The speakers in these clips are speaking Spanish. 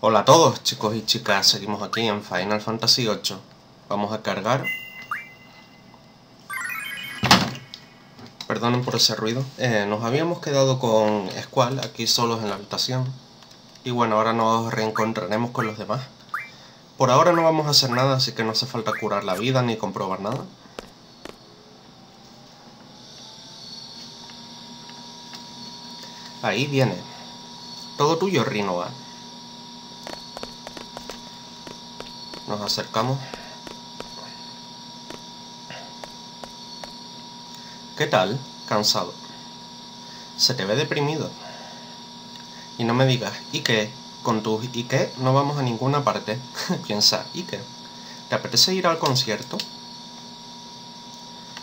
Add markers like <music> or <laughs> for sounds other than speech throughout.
Hola a todos chicos y chicas, seguimos aquí en Final Fantasy VIII. Vamos a cargar. Perdonen por ese ruido. Eh, nos habíamos quedado con Squall aquí solos en la habitación. Y bueno, ahora nos reencontraremos con los demás. Por ahora no vamos a hacer nada, así que no hace falta curar la vida ni comprobar nada. Ahí viene. Todo tuyo, Rinoa. Nos acercamos. ¿Qué tal? Cansado. Se te ve deprimido. Y no me digas, ¿y qué? Con tus ¿y qué? No vamos a ninguna parte. <laughs> Piensa, ¿y qué? ¿Te apetece ir al concierto?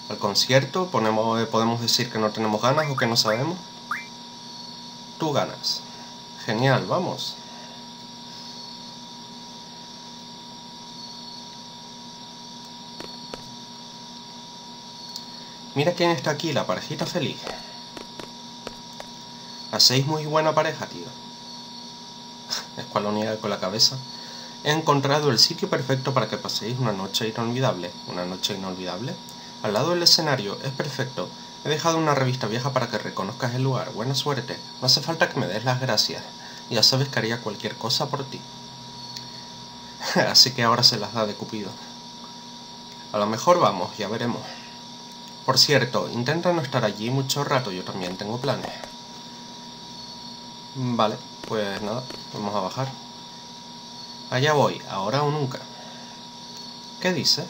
Al concierto ponemos, podemos decir que no tenemos ganas o que no sabemos. Tú ganas. Genial, vamos. Mira quién está aquí, la parejita feliz. Hacéis muy buena pareja, tío. <laughs> Escualonía con la cabeza. He encontrado el sitio perfecto para que paséis una noche inolvidable. ¿Una noche inolvidable? Al lado del escenario, es perfecto. He dejado una revista vieja para que reconozcas el lugar. Buena suerte. No hace falta que me des las gracias. Ya sabes que haría cualquier cosa por ti. <laughs> Así que ahora se las da de Cupido. A lo mejor vamos, ya veremos. Por cierto, intenta no estar allí mucho rato, yo también tengo planes. Vale, pues nada, vamos a bajar. Allá voy, ahora o nunca. ¿Qué dices?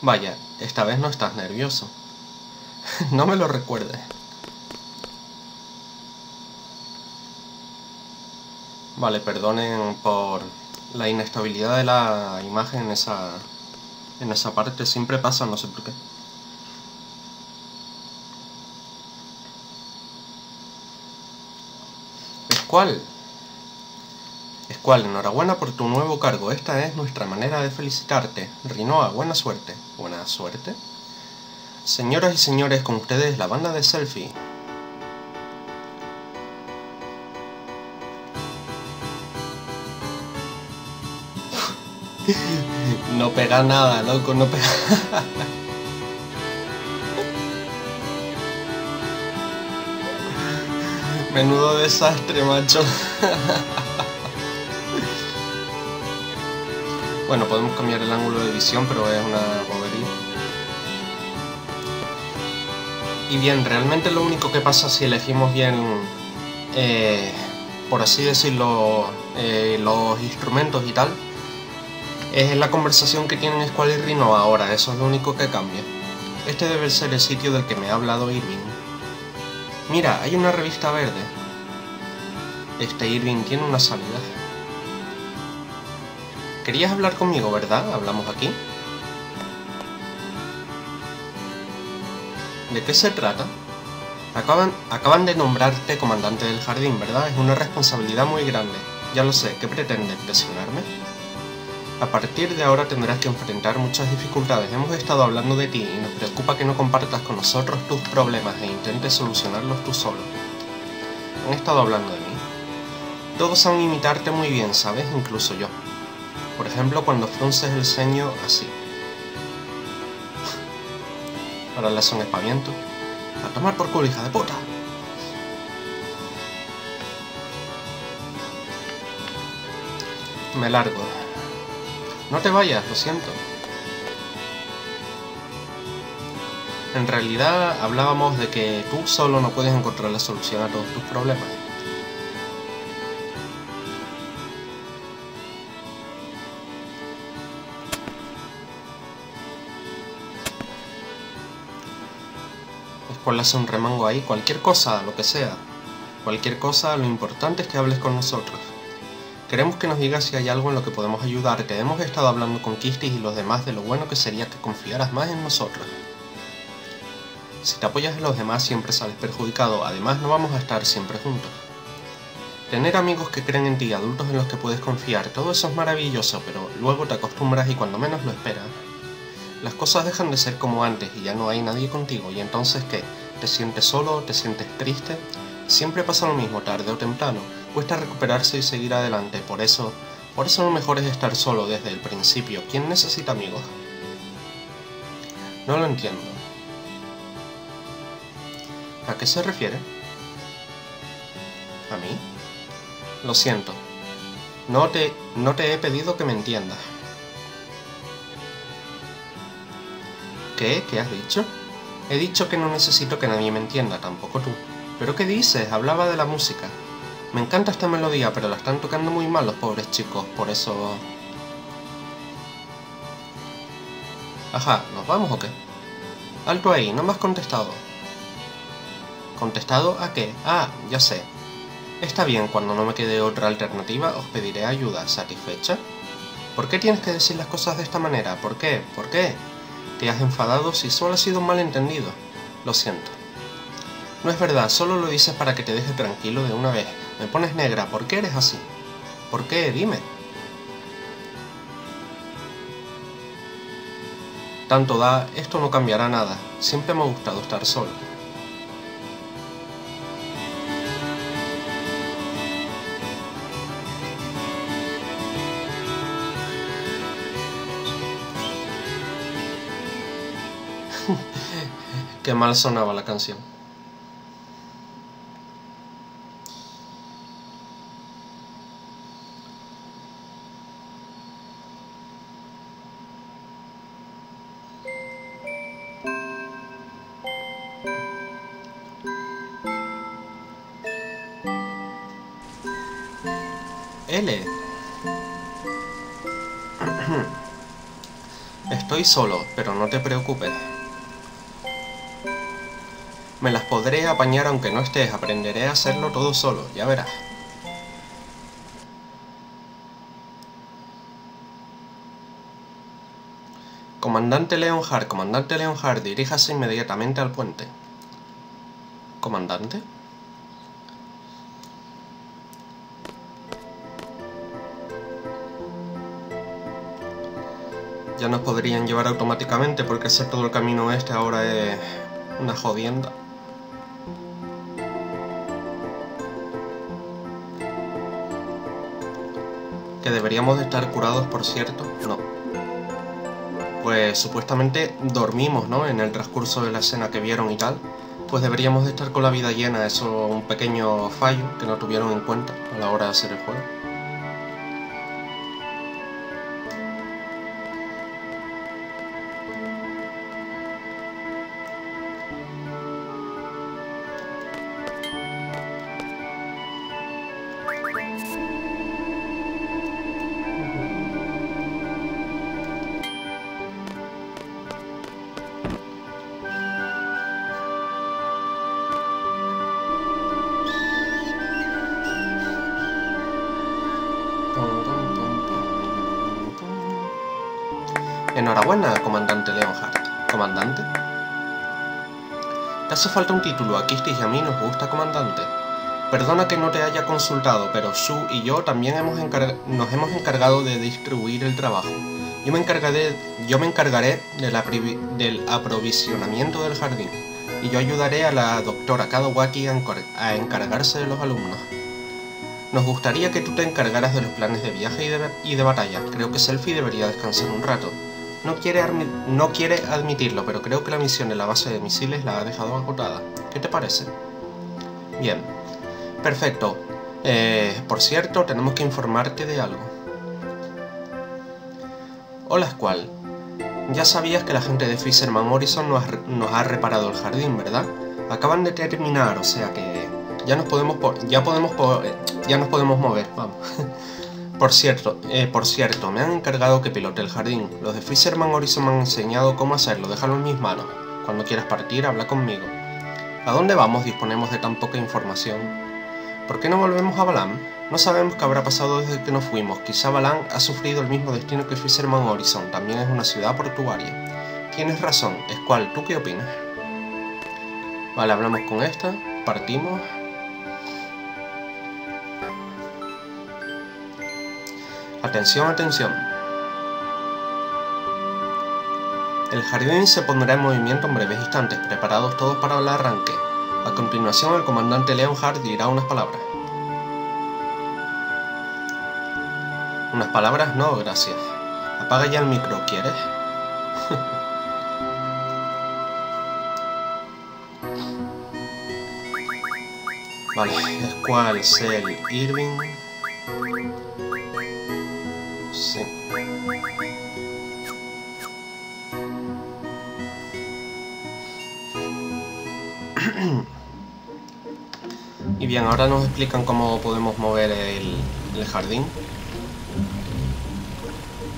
Vaya, esta vez no estás nervioso. <laughs> no me lo recuerdes. Vale, perdonen por la inestabilidad de la imagen en esa en esa parte siempre pasa, no sé por qué. Escual. Escual, enhorabuena por tu nuevo cargo. Esta es nuestra manera de felicitarte. Rinoa, buena suerte. ¿Buena suerte? Señoras y señores, con ustedes la banda de selfie. No pega nada, loco, no pega. Menudo desastre, macho. Bueno, podemos cambiar el ángulo de visión, pero es una bobería. Y bien, realmente lo único que pasa si elegimos bien, eh, por así decirlo, eh, los instrumentos y tal, es la conversación que tienen Squall y Rino ahora, eso es lo único que cambia. Este debe ser el sitio del que me ha hablado Irving. Mira, hay una revista verde. Este Irving tiene una salida. Querías hablar conmigo, ¿verdad? Hablamos aquí. ¿De qué se trata? Acaban, de nombrarte comandante del jardín, ¿verdad? Es una responsabilidad muy grande. Ya lo sé, ¿qué pretende? ¿Presionarme? A partir de ahora tendrás que enfrentar muchas dificultades. Hemos estado hablando de ti y nos preocupa que no compartas con nosotros tus problemas e intentes solucionarlos tú solo. Han estado hablando de mí. Todos saben imitarte muy bien, ¿sabes? Incluso yo. Por ejemplo, cuando frunces el ceño así. Ahora le un espaviento. A tomar por culo, hija de puta. Me largo. No te vayas, lo siento. En realidad hablábamos de que tú solo no puedes encontrar la solución a todos tus problemas. Le hace un remango ahí, cualquier cosa, lo que sea. Cualquier cosa, lo importante es que hables con nosotros. Queremos que nos digas si hay algo en lo que podemos ayudarte. Hemos estado hablando con Kistis y los demás de lo bueno que sería que confiaras más en nosotros. Si te apoyas en los demás siempre sales perjudicado, además no vamos a estar siempre juntos. Tener amigos que creen en ti, adultos en los que puedes confiar, todo eso es maravilloso, pero luego te acostumbras y cuando menos lo esperas, las cosas dejan de ser como antes y ya no hay nadie contigo, y entonces ¿qué? ¿Te sientes solo? ¿Te sientes triste? Siempre pasa lo mismo, tarde o temprano. Cuesta recuperarse y seguir adelante, por eso, por eso lo mejor es estar solo desde el principio. ¿Quién necesita amigos? No lo entiendo. ¿A qué se refiere? ¿A mí? Lo siento. No te, no te he pedido que me entiendas. ¿Qué? ¿Qué has dicho? He dicho que no necesito que nadie me entienda, tampoco tú. ¿Pero qué dices? Hablaba de la música. Me encanta esta melodía, pero la están tocando muy mal los pobres chicos, por eso... Ajá, ¿nos vamos o qué? Alto ahí, no me has contestado. ¿Contestado a qué? Ah, ya sé. Está bien, cuando no me quede otra alternativa, os pediré ayuda. ¿Satisfecha? ¿Por qué tienes que decir las cosas de esta manera? ¿Por qué? ¿Por qué? Te has enfadado si solo ha sido un malentendido. Lo siento. No es verdad, solo lo dices para que te deje tranquilo de una vez. Me pones negra, ¿por qué eres así? ¿Por qué? Dime. Tanto da, esto no cambiará nada. Siempre me ha gustado estar solo. <laughs> Qué mal sonaba la canción. Solo, pero no te preocupes. Me las podré apañar aunque no estés, aprenderé a hacerlo todo solo, ya verás. Comandante Leonhard, comandante Leonhard, diríjase inmediatamente al puente. ¿Comandante? Ya nos podrían llevar automáticamente porque hacer todo el camino este ahora es una jodienda. Que deberíamos de estar curados, por cierto. No. Pues supuestamente dormimos, ¿no? En el transcurso de la escena que vieron y tal. Pues deberíamos de estar con la vida llena. Eso un pequeño fallo que no tuvieron en cuenta a la hora de hacer el juego. Enhorabuena, comandante Leonhardt. ¿Comandante? Te hace falta un título, a Kistis y a mí nos gusta comandante. Perdona que no te haya consultado, pero Shu y yo también hemos nos hemos encargado de distribuir el trabajo. Yo me encargaré, yo me encargaré del aprovisionamiento del jardín, y yo ayudaré a la doctora Kadowaki a encargarse de los alumnos. Nos gustaría que tú te encargaras de los planes de viaje y de, y de batalla. Creo que Selfie debería descansar un rato. No quiere, no quiere admitirlo, pero creo que la misión en la base de misiles la ha dejado agotada. ¿Qué te parece? Bien. Perfecto. Eh, por cierto, tenemos que informarte de algo. Hola, Squall. Ya sabías que la gente de Fisherman Horizon nos ha, nos ha reparado el jardín, ¿verdad? Acaban de terminar, o sea que ya nos podemos ya podemos ya nos podemos mover, vamos. <laughs> Por cierto, eh, por cierto, me han encargado que pilote el jardín. Los de Fisherman Horizon me han enseñado cómo hacerlo, déjalo en mis manos. Cuando quieras partir, habla conmigo. ¿A dónde vamos? Disponemos de tan poca información. ¿Por qué no volvemos a Balan? No sabemos qué habrá pasado desde que nos fuimos. Quizá Balan ha sufrido el mismo destino que Fisherman Horizon. También es una ciudad portuaria. Tienes razón. Escual, ¿tú qué opinas? Vale, hablamos con esta. Partimos. Atención, atención. El jardín se pondrá en movimiento en breves instantes, preparados todos para el arranque. A continuación, el comandante Leonhard dirá unas palabras. Unas palabras no, gracias. Apaga ya el micro, ¿quieres? <laughs> vale, es cual Cell Irving. Bien, ahora nos explican cómo podemos mover el, jardín.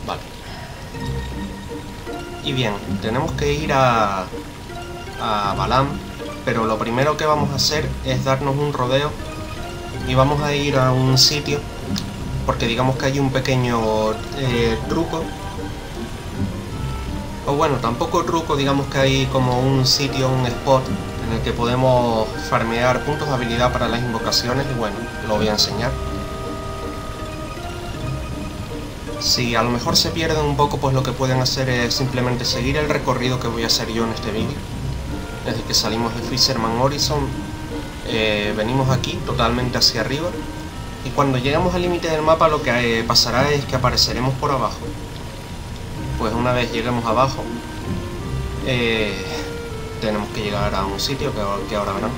Vale. Y bien, tenemos que ir a, a Balam, pero lo primero que vamos a hacer es darnos un rodeo y vamos a ir a un sitio porque digamos que hay un pequeño eh, truco o bueno, tampoco truco, digamos que hay como un sitio, un spot en el que podemos farmear puntos de habilidad para las invocaciones y bueno, lo voy a enseñar. Si a lo mejor se pierden un poco, pues lo que pueden hacer es simplemente seguir el recorrido que voy a hacer yo en este vídeo. Desde que salimos de Fisherman Horizon, eh, venimos aquí totalmente hacia arriba y cuando llegamos al límite del mapa lo que eh, pasará es que apareceremos por abajo pues una vez lleguemos abajo eh, tenemos que llegar a un sitio que, ahora verán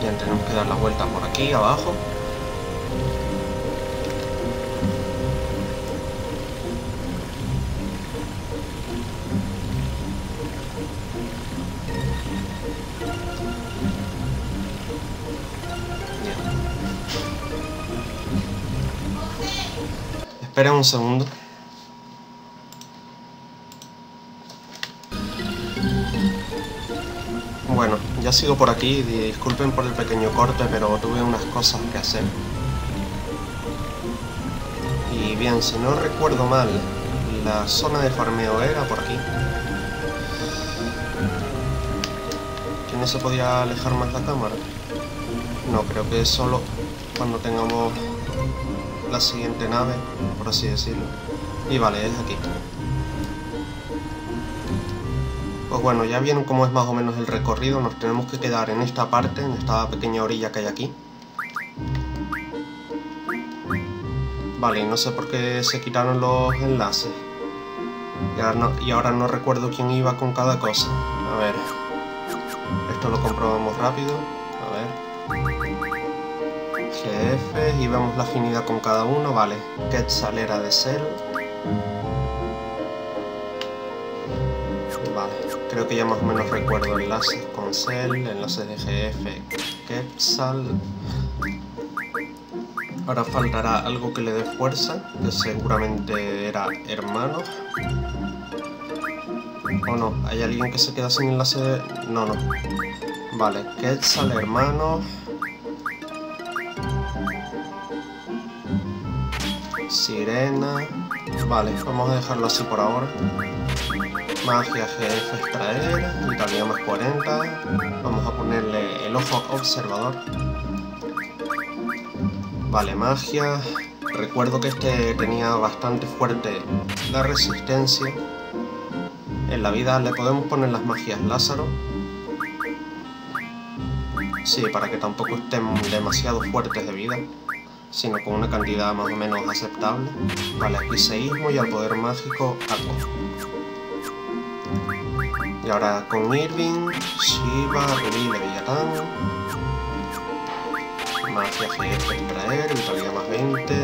Bien, tenemos que dar la vuelta por aquí abajo Espera un segundo. Bueno, ya sigo por aquí, disculpen por el pequeño corte, pero tuve unas cosas que hacer. Y bien, si no recuerdo mal, la zona de farmeo era por aquí. ¿Que no se podía alejar más la cámara? No, creo que solo cuando tengamos la siguiente nave, por así decirlo. Y vale, es aquí. Pues bueno, ya vieron cómo es más o menos el recorrido, nos tenemos que quedar en esta parte, en esta pequeña orilla que hay aquí. Vale, y no sé por qué se quitaron los enlaces. Y ahora, no, y ahora no recuerdo quién iba con cada cosa. A ver. Esto lo comprobamos rápido. Y vemos la afinidad con cada uno, vale. Quetzalera de Cell. Vale, creo que ya más o menos recuerdo enlaces con Cell, enlaces de GF, Quetzal. Ahora faltará algo que le dé fuerza, que seguramente era hermano. ¿O no? ¿Hay alguien que se queda sin enlace de...? No, no. Vale, Quetzal, hermano... Sirena. Vale, vamos a dejarlo así por ahora. Magia GF extraer, vitalidad más 40. Vamos a ponerle el ojo observador. Vale, magia. Recuerdo que este tenía bastante fuerte la resistencia. En la vida le podemos poner las magias Lázaro. Sí, para que tampoco estén demasiado fuertes de vida sino con una cantidad más o menos aceptable. Vale, aquí seísmo y al poder mágico Aqua. Y ahora con Irving, Shiva, Rubí, Leviatán. Magia GF extraer, vitalidad más 20.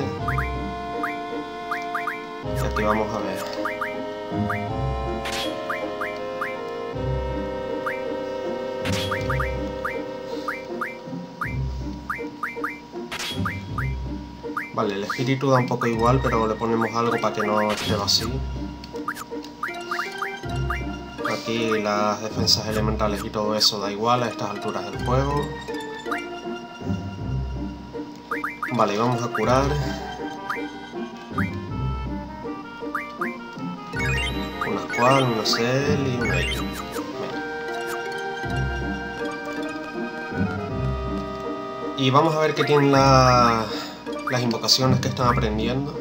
Y aquí vamos a ver. Vale, el espíritu da un poco igual, pero le ponemos algo para que no esté vacío. Aquí las defensas elementales y todo eso da igual a estas alturas del juego. Vale, vamos a curar. Una cual, una cel y una Y vamos a ver qué tiene la las invocaciones que están aprendiendo.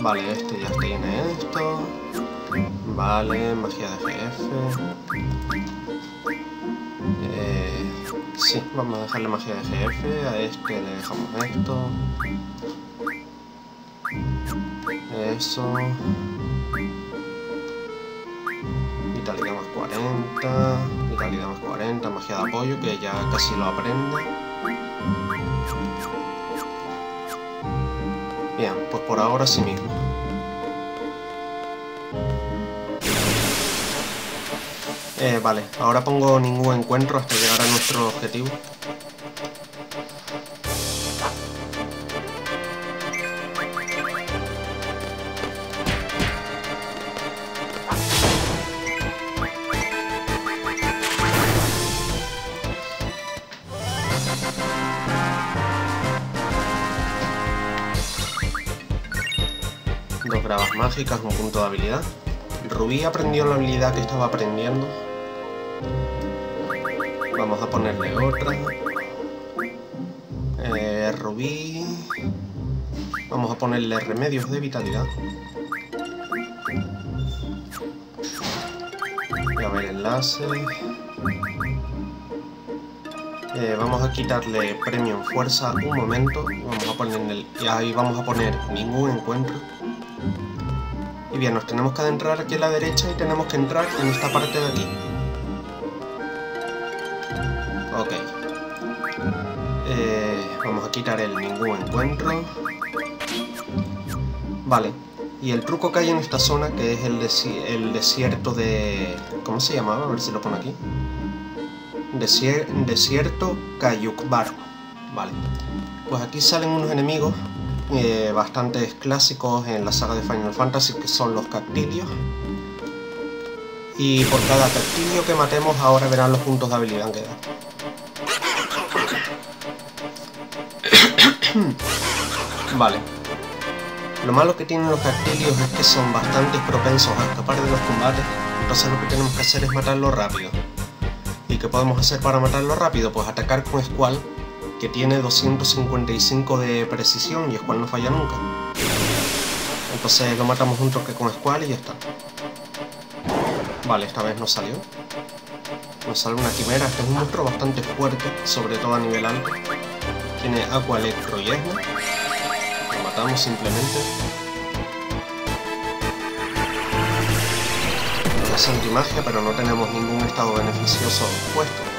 Vale, este ya tiene esto. Vale, magia de jefe. Eh, sí, vamos a dejarle magia de jefe. A este le dejamos esto. Eso. Vitalidad más 40. Vitalidad más 40. Magia de apoyo, que ya casi lo aprende. Por ahora sí mismo. Eh, vale, ahora pongo ningún encuentro hasta llegar a nuestro objetivo. Un punto de habilidad. Rubí aprendió la habilidad que estaba aprendiendo. Vamos a ponerle otra. Eh, Rubí... Vamos a ponerle remedios de vitalidad. A ver, enlace. Eh, vamos a quitarle premio en fuerza un momento. Vamos a poner y ahí vamos a poner ningún encuentro. Bien, nos tenemos que adentrar aquí a la derecha y tenemos que entrar en esta parte de aquí. Ok. Eh, vamos a quitar el ningún encuentro. Vale. Y el truco que hay en esta zona, que es el, el desierto de... ¿Cómo se llamaba? A ver si lo pone aquí. Desier desierto Kayukbar. Vale. Pues aquí salen unos enemigos eh, bastantes clásicos en la saga de Final Fantasy, que son los cactilios. Y por cada cactilio que matemos, ahora verán los puntos de habilidad que da. <coughs> vale. Lo malo que tienen los cactilios es que son bastante propensos a escapar de los combates, entonces lo que tenemos que hacer es matarlo rápido. ¿Y qué podemos hacer para matarlo rápido? Pues atacar con Squall que tiene 255 de precisión y Squall no falla nunca. Entonces lo matamos un toque con Squall y ya está. Vale, esta vez no salió. Nos sale una quimera, este es un monstruo bastante fuerte, sobre todo a nivel alto. Tiene Aqua, Electro y Esma. Lo matamos simplemente. Es antimagia, pero no tenemos ningún estado beneficioso puesto.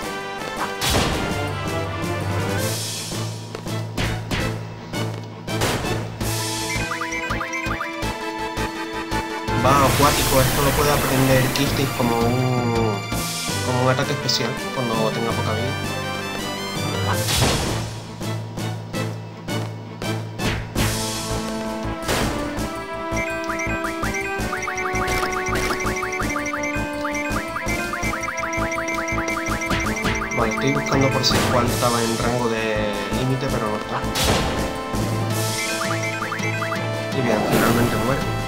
Va acuático, esto lo puede aprender Kistis como un, como un ataque especial cuando tenga poca vida. Vale, estoy buscando por si cuál estaba en rango de límite, pero no está. Y bien, finalmente muere.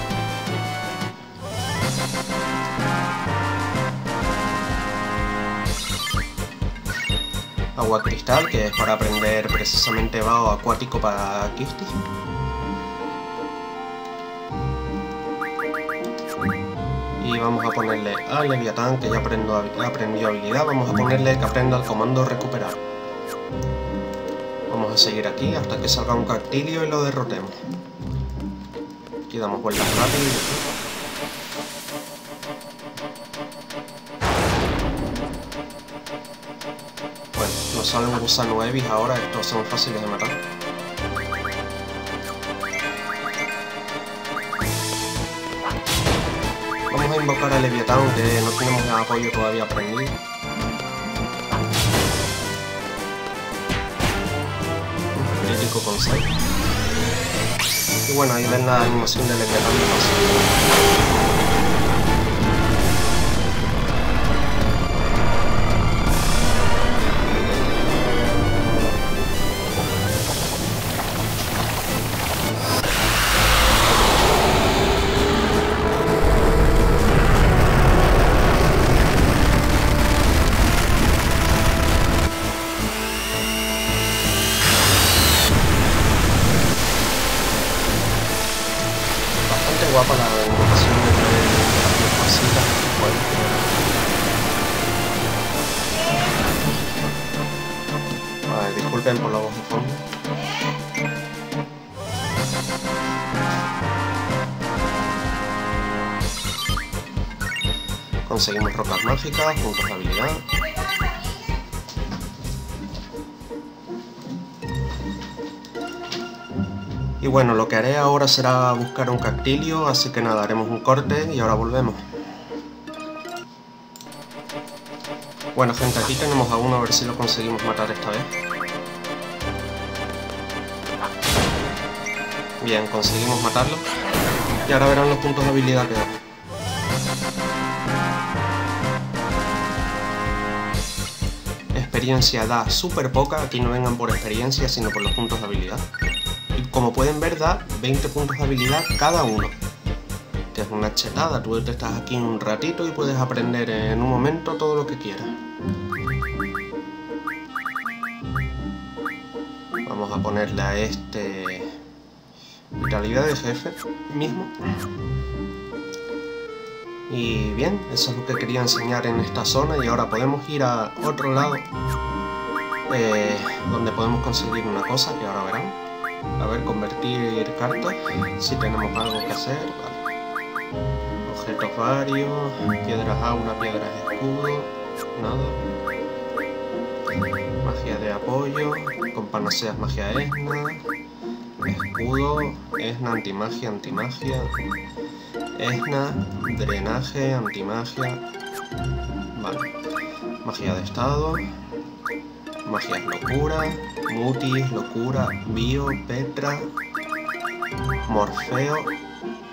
Agua cristal, que es para aprender precisamente vaho acuático para Kisti. Y vamos a ponerle a Leviatán, que ya aprendió habilidad, vamos a ponerle que aprenda el comando recuperar. Vamos a seguir aquí hasta que salga un cactilio y lo derrotemos. Aquí damos vueltas rápido salen un gusano Evis ahora, estos son fáciles de matar. Vamos a invocar a Leviatán, que no tenemos el apoyo todavía aprendido. Crítico con 6. Y bueno, ahí ven la animación de Leviatán Conseguimos rocas mágicas, puntos de habilidad. Y bueno, lo que haré ahora será buscar un cactilio, así que nada, haremos un corte y ahora volvemos. Bueno gente, aquí tenemos a uno, a ver si lo conseguimos matar esta vez. Bien, conseguimos matarlo. Y ahora verán los puntos de habilidad que da. Experiencia da súper poca, aquí no vengan por experiencia, sino por los puntos de habilidad. Y como pueden ver, da 20 puntos de habilidad cada uno. Que es una chetada, tú te estás aquí un ratito y puedes aprender en un momento todo lo que quieras. Vamos a ponerle a este... Vitalidad de jefe mismo. Y bien, eso es lo que quería enseñar en esta zona y ahora podemos ir a otro lado eh, donde podemos conseguir una cosa que ahora verán. A ver, convertir cartas, si tenemos algo que hacer. Objetos varios, piedras aura, piedras escudo, nada. Magia de apoyo, con panaceas magia esna, escudo, esna, antimagia, antimagia, esna, drenaje, antimagia, vale, magia de estado, magia locura, mutis, locura, bio, petra, morfeo,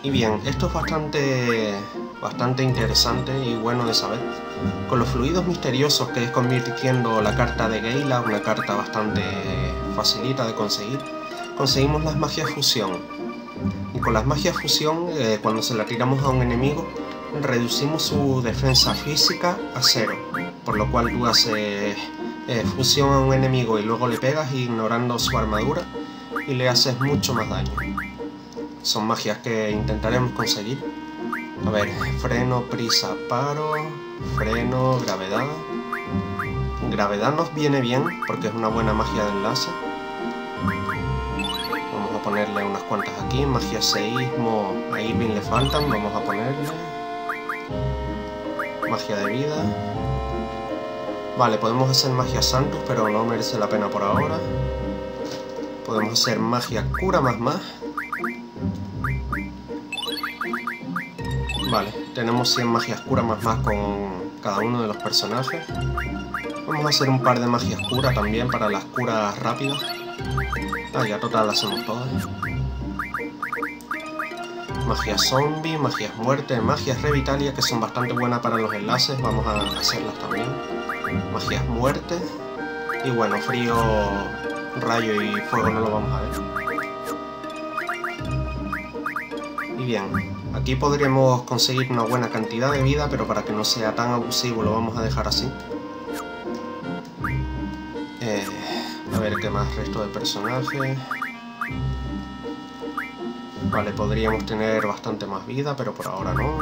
y bien, esto es bastante, bastante interesante y bueno de saber. Con los fluidos misteriosos que es convirtiendo la carta de Geyla, una carta bastante facilita de conseguir, conseguimos las magias fusión. Y con las magias fusión, eh, cuando se la tiramos a un enemigo, reducimos su defensa física a cero. Por lo cual tú haces eh, fusión a un enemigo y luego le pegas ignorando su armadura y le haces mucho más daño. Son magias que intentaremos conseguir. A ver, freno, prisa, paro, freno, gravedad. Gravedad nos viene bien porque es una buena magia de enlace. A ponerle unas cuantas aquí. Magia seísmo, a Irving le faltan, vamos a ponerle. Magia de vida. Vale, podemos hacer magia santos, pero no merece la pena por ahora. Podemos hacer magia cura más más. Vale, tenemos 100 magias cura más más con cada uno de los personajes. Vamos a hacer un par de magias cura también para las curas rápidas. Ah, ya total las hacemos todas. Magia zombie, magias muerte, magias revitalia que son bastante buenas para los enlaces, vamos a hacerlas también. Magias muerte. Y bueno, frío, rayo y fuego no lo vamos a ver. Y bien, Aquí podríamos conseguir una buena cantidad de vida, pero para que no sea tan abusivo lo vamos a dejar así. Resto de personajes. Vale, podríamos tener bastante más vida, pero por ahora no.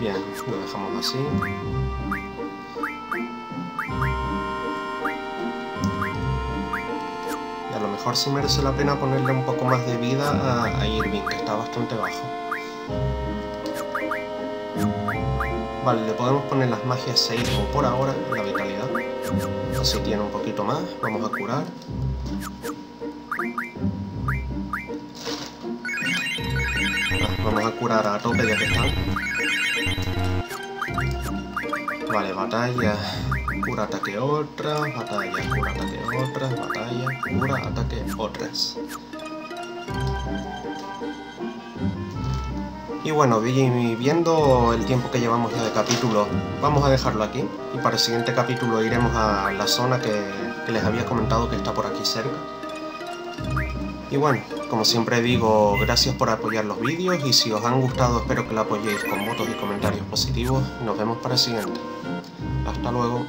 Bien, lo dejamos así. mejor sí merece la pena ponerle un poco más de vida a, Irving, que está bastante bajo. Vale, le podemos poner las magias 6 como por ahora, la vitalidad. Así tiene un poquito más. Vamos a curar. Vamos a curar a tope ya que están. Vale, batalla cura, ataque otras, batalla, cura, ataque otras, batalla, cura, ataque otras. Y bueno, viendo el tiempo que llevamos ya de capítulo, vamos a dejarlo aquí. Y para el siguiente capítulo iremos a la zona que, que les había comentado que está por aquí cerca. Y bueno, como siempre digo, gracias por apoyar los vídeos y si os han gustado espero que lo apoyéis con votos y comentarios positivos. Nos vemos para el siguiente. Hasta luego.